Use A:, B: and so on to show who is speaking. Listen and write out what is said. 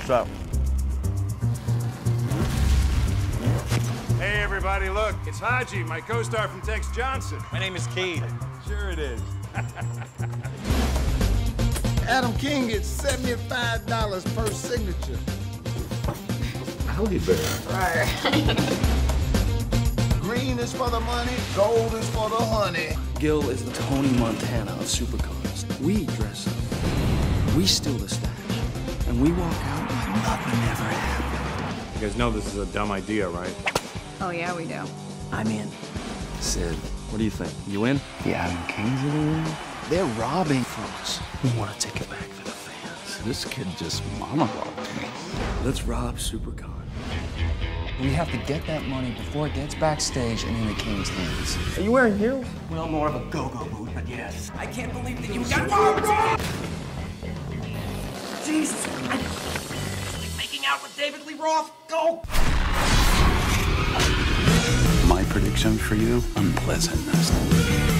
A: What's up?
B: Hey, everybody, look, it's Haji, my co-star from Tex Johnson.
C: My name is Cade.
B: Sure it is.
D: Adam King gets $75 per signature.
E: Howdy bear. Right.
D: Green is for the money, gold is for the honey.
F: Gil is the Tony Montana of supercars. We dress up, we steal the stash, and we walk out like nothing ever.
B: You guys know this is a dumb idea, right?
G: Oh, yeah, we do.
F: I'm in. Sid, what do you think? You in? The Adam Kings of the world? They're robbing from us. We want to take it back for the fans.
E: This kid just monologued me.
F: Let's rob Supercon.
H: We have to get that money before it gets backstage and in the King's hands.
F: Are you wearing heels?
H: Well, more of a go-go boot, but yes.
C: I can't believe that you got robbed!
H: Jesus!
C: Making out with David Lee Roth? Go!
E: My prediction for you, unpleasantness.